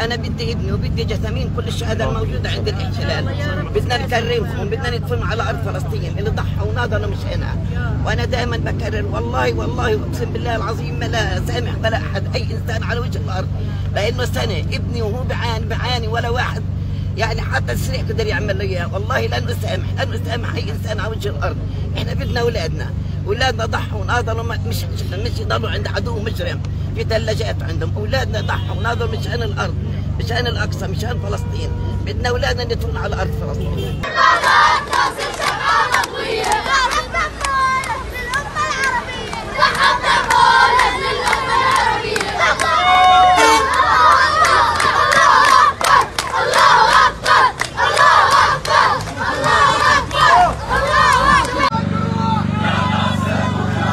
أنا بدي ابني وبدي جثامين كل الشهداء الموجوده عند الاحتلال بدنا نكرمهم بدنا ندفن على أرض فلسطين. اللي ضحوا وناضلوا مش هنا. وأنا دائما بكرر والله والله أقسم بالله العظيم ما لا سامح ولا أحد أي إنسان على وجه الأرض. لأنه سنة ابني وهو بعاني بعاني ولا واحد. يعني حتى السريع قدر يعمل له إياه. والله لن اسامح لن اسامح أي إنسان على وجه الأرض. إحنا بدنا أولادنا. أولادنا ضحوا وناضلوا مش مش يضلوا عند عدو مجرم. في ثلاجات عندهم. أولادنا ضحوا. وناضلوا مشان الأرض مشان الأقصى مشان فلسطين. بدنا أولادنا ندفن على أرض فلسطين.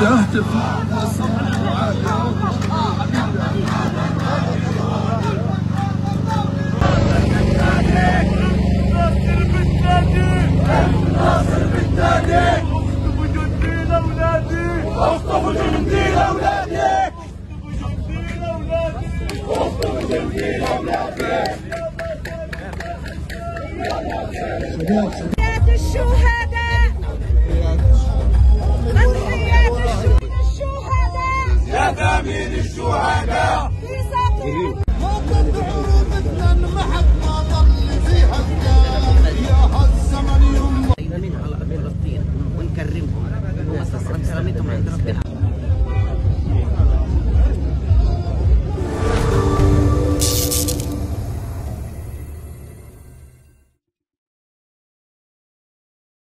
تهتف. الشهداء تضحيات الشهداء يا تامين الشهداء موقف عروبتنا انمحت ما ضل فيها يا هالزمن منها على فلسطين ونكرمهم ونستصعب كرامتهم عند ربنا